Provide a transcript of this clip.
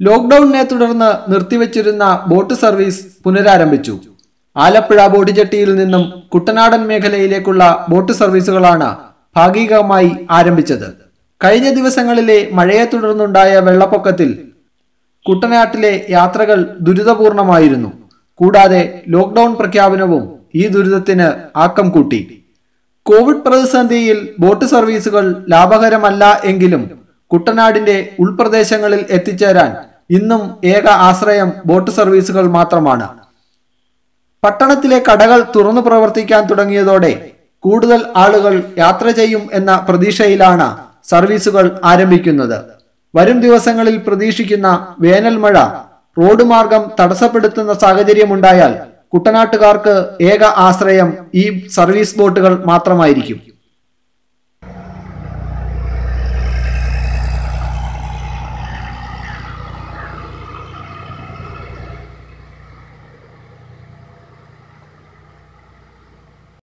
ലോക്ക്ഡൌണിനെ തുടർന്ന് നിർത്തിവച്ചിരുന്ന boat service പുനരാരംഭിച്ചു. ആലപ്പുഴ ബോട്ടിജെട്ടിയിൽ നിന്നും കുട്ടനാടൻ മേഖലയിലേക്കുള്ള ബോട്ട് സർവീസുകളാണ് ഭാഗികമായി ആരംഭിച്ചത്. കഴിഞ്ഞ ദിവസങ്ങളിലെ മഴയെ തുടർന്നുണ്ടായ വെള്ളപ്പൊക്കത്തിൽ കുട്ടനാട്ടിലെ യാത്രകൾ ദുരിതപൂർണമായിരുന്നു. കൂടാതെ ലോക്ക്ഡൌൺ പ്രഖ്യാപനവും ഈ ദുരിതത്തിന് ആക്കം കൂട്ടി. കോവിഡ് പ്രതിസന്ധിയിൽ ബോട്ട് സർവീസുകൾ ലാഭകരമല്ല എങ്കിലും കുട്ടനാടിന്റെ ഉൾപ്രദേശങ്ങളിൽ എത്തിച്ചേരാൻ ഇന്നും ഏക ആശ്രയം ബോട്ട് സർവീസുകൾ മാത്രമാണ്. പട്ടണത്തിലെ കടകൾ തുറന്നു പ്രവർത്തിക്കാൻ തുടങ്ങിയതോടെ കൂടുതൽ ആളുകൾ യാത്ര ചെയ്യും എന്ന പ്രതീക്ഷയിലാണ് സർവീസുകൾ ആരംഭിക്കുന്നത്. വരും ദിവസങ്ങളിൽ പ്രതീക്ഷിക്കുന്ന വേനൽ മഴ റോഡ് മാർഗം തടസ്സപ്പെടുത്തുന്ന സാഹചര്യമുണ്ടായാൽ കുട്ടനാട്ടുകാർക്ക് ഏക ആശ്രയം ഈ സർവീസ് ബോട്ടുകൾ മാത്രമായിരിക്കും.